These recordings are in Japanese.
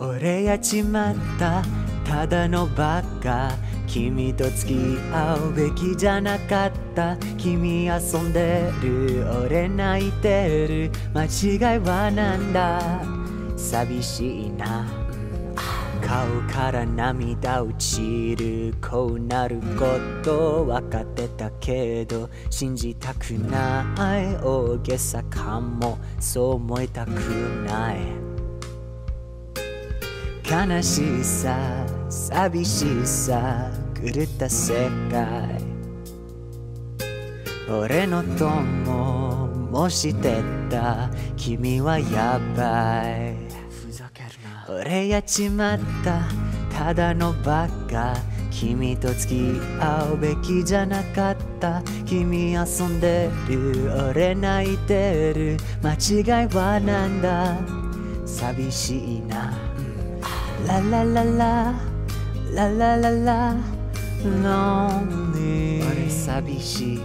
俺やちまった。ただのバカ。君と付き合うべきじゃなかった。君遊んでる。俺泣いてる。間違いはなんだ。寂しいな。顔から涙落ちる。こうなること分かってたけど。信じたくない。大げさかも。そう思いたくない。悲しさ寂しさ狂った世界。俺の友もしてた。君はやばい。ふざけるな。俺やちまった。ただのバカ。君と付き合うべきじゃなかった。君遊んでる。俺泣いてる。間違いはなんだ。寂しいなララララララララ lonely. 俺寂しい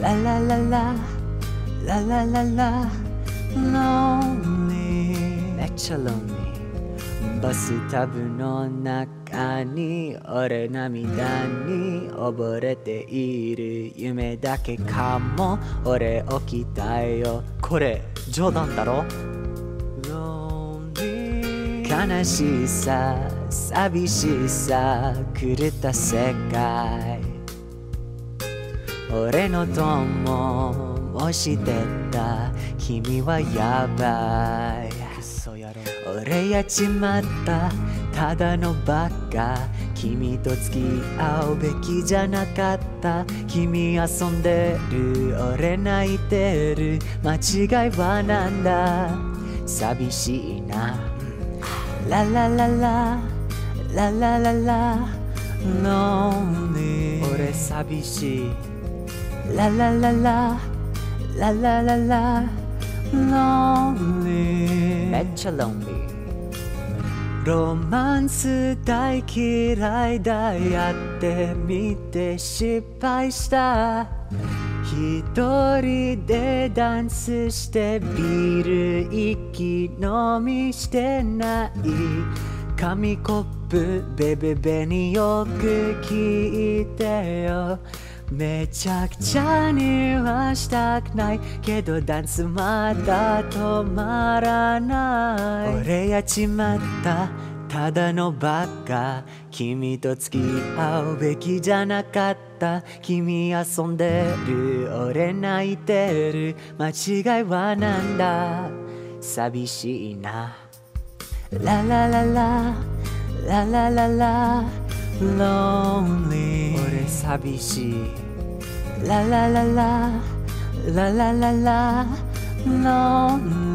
ララララララララ lonely. めっちゃ lonely. バスタブの中に俺涙に溺れている夢だけかも俺起きたよこれ冗談だろ悲しさ寂しさ狂った世界。俺の友もしてた君はやばい。俺やちまったただのバカ。君と付き合うべきじゃなかった。君遊んでる俺泣いてる。間違いはなんだ？寂しいな。ララララララララ lonely 俺寂しい。ララララララララ lonely めっちゃ lonely ロマンス大嫌いだやってみて失敗した一人でダンスしてビール息飲みしてない。紙コップベベベによく聞いてよ。めちゃくちゃにはしたくないけどダンスまだ止まらない。俺やちまったただのバカ君と付き合うべきじゃなかった君遊んでる俺泣いてる間違いはなんだ？寂しいな。ララララララララ lonely 俺寂しいララララララララ lonely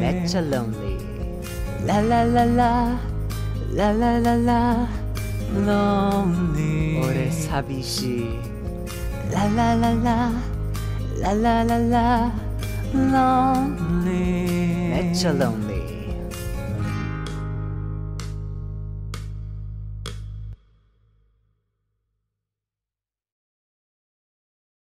めっちゃ lonely 랄랄랄라 랄랄랄라 롬니. 올해 사비시 랄랄랄라 랄랄랄라 lonely.